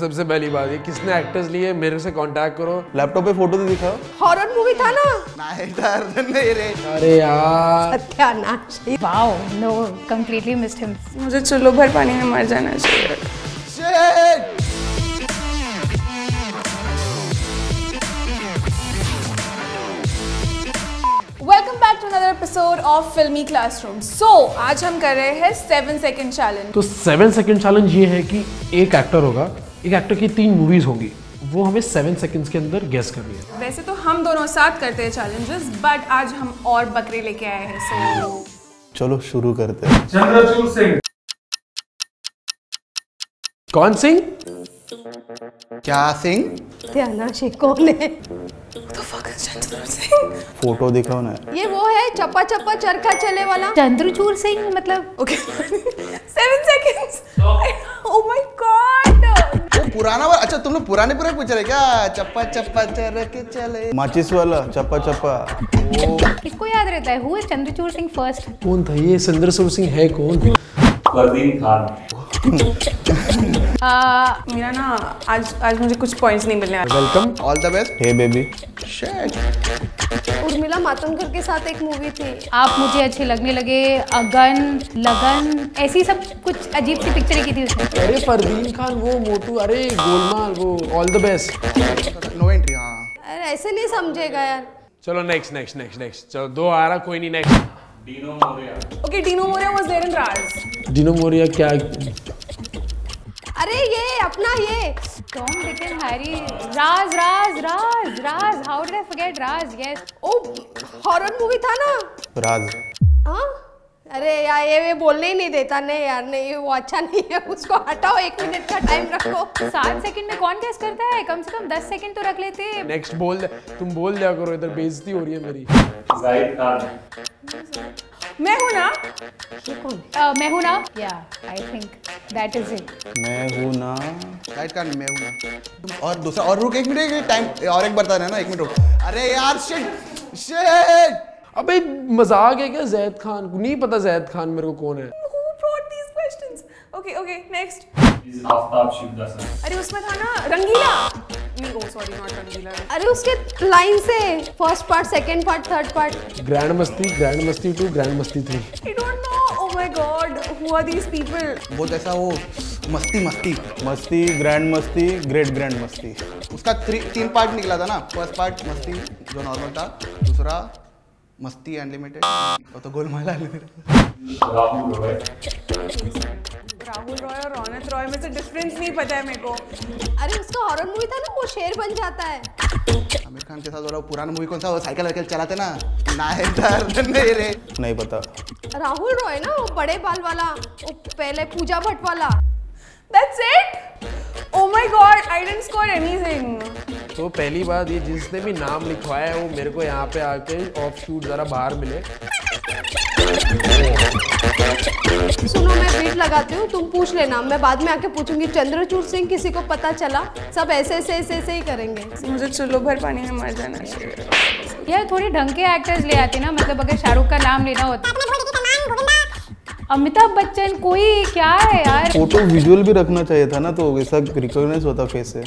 सबसे पहली बात ये किसने एक्टर्स लिए? मेरे से कांटेक्ट करो। लैपटॉप पे फ़ोटो तो दिखाओ। हॉरर मूवी था ना? नहीं रे। अरे यार। सत्यानाश। Wow, no, completely missed him. मुझे चुल्लू भर पानी में मर जाना चाहिए। Welcome back to another episode of filmy classroom so आज हम कर रहे हैं सेवन सेकंड चैलेंज तो सेवन सेकंड चैलेंज ये है कि एक एक्टर होगा एक एक्टर की तीन मूवीज़ होंगी। वो हमें सेवन सेकंड्स के अंदर गेस करनी है। वैसे तो हम दोनों साथ करते हैं चैलेंजेस बट आज हम और बकरे लेके आए हैं सो चलो शुरू करते हैं। चंद्रचूड़ सिंह। कौन सिंह? क्या सिंह? सत्यानाश ये कौन है? फ़ोटो दिखाओ ना। ये वो है चप्पा चप्पा चरखा चले वाला। चंद्रचूर सिंह मतलब ओके सेवन सेकंड्स पुराना वाला अच्छा तुम लोग पुराने पुराने पूछ रहे क्या? चप्पा चप्पा चल के चले। माचिस वाला चप्पा चप्पा। किसको याद रहता है? Who is Chandrachur Singh first कौन था ये? चंद्रचूर सिंह है कौन? परदीन खान। मेरा ना आज आज मुझे कुछ पॉइंट्स नहीं मिलने welcome all the best hey baby Urmila Matondkar के साथ एक मूवी थी। आप मुझे अच्छे लगने लगे अगन लगन ऐसी सब कुछ अजीब सी पिक्चरें की थी उसने। अरे फरदीन खान वो मोटू अरे गोलमाल वो all the best no entry हाँ। अरे ऐसे नहीं समझेगा यार। चलो नेक्स्ट नेक्स्ट नेक्स्ट नेक्स्ट चलो दो आ रहा कोई नहीं next Dino Morea okay Dino Morea was there in Raaz. Dino Morea क्या अपना ये। Tom Dick and Harry Raaz Raaz Raaz Raaz how did I forget Raaz yes oh horror movie था ना? राज हाँ? अरे यार ये ये बोलने ही नहीं देता। नहीं यार नहीं वो अच्छा नहीं है। उसको हटाओ एक मिनट का टाइम रखो। सात सेकंड में कौन गेस करता है? कम से कम दस सेकंड तो रख लेते। नेक्स्ट बोल तुम बोल दिया करो इधर बेइज्जती हो रही है मेरी। जाहिद खान मैं हूँ ना? Uh, मैं हूँ ना? या I think that is it मैं हूँ ना? राइट का मैं हूँ ना। और दूसरा और रुक एक मिनट टाइम और एक बता रहे ना एक मिनट रुक। अरे यार शिट शिट अबे मज़ाक है क्या जैद खान को? नहीं पता जैद खान मेरे को कौन है। Who brought these questions? Okay okay next is Aftab Shivdasani अरे उसमें था ना रंगीला। रंगीला अरे उसके लाइन से first part second part third part grand Masti grand Masti two grand Masti three I don't know oh my God who are these people बहुत ऐसा वो मस्ती मस्ती। मस्ती ग्रैंड मस्ती ग्रेट ग्रैंड मस्ती। उसका थ्री तीन पार्ट निकला था ना। फ़र्स्ट पार्ट मस्ती जो नॉर्मल था। दूसरा मस्ती अनलिमिटेड और तो गोलमाल अनलिमिटेड राहुल रॉय और रौनक रॉय में से डिफरेंस नहीं पता है मेरे को। अरे उसका हॉरर मूवी था ना वो शेर बन जाता है। आमिर खान के साथ वाला पुराना मूवी कौन सा? वो साइकिल वाइकिल चलाते ना नायदार नहीं रे नहीं पता। राहुल रॉय ना वो बड़े बाल वाला वो पहले पूजा भट्ट वाला। That's it oh my God I didn't score anything तो पहली बात ये जिसने भी नाम लिखवाया है वो मेरे को यहाँ पे आके ऑफ़ शूट जरा बाहर मिले। सुनो मैं बीट लगाती हूँ तुम पूछ लेना। मैं बाद में आके पूछूँगी चंद्रचूड़ सिंह किसी को पता चला? सब ऐसे ऐसे ऐसे ऐसे ही करेंगे। मुझे चुल्लू भर पानी में मर जाना चाहिए। यार थोड़े ढंग के एक्टर्स ले आते ना मतलब अगर शाहरुख का नाम लेना होता अमिताभ बच्चन कोई क्या है यार? फ़ोटो विजुअल भी रखना चाहिए था ना तो ऐसा रिकॉग्नाइज होता फेस से।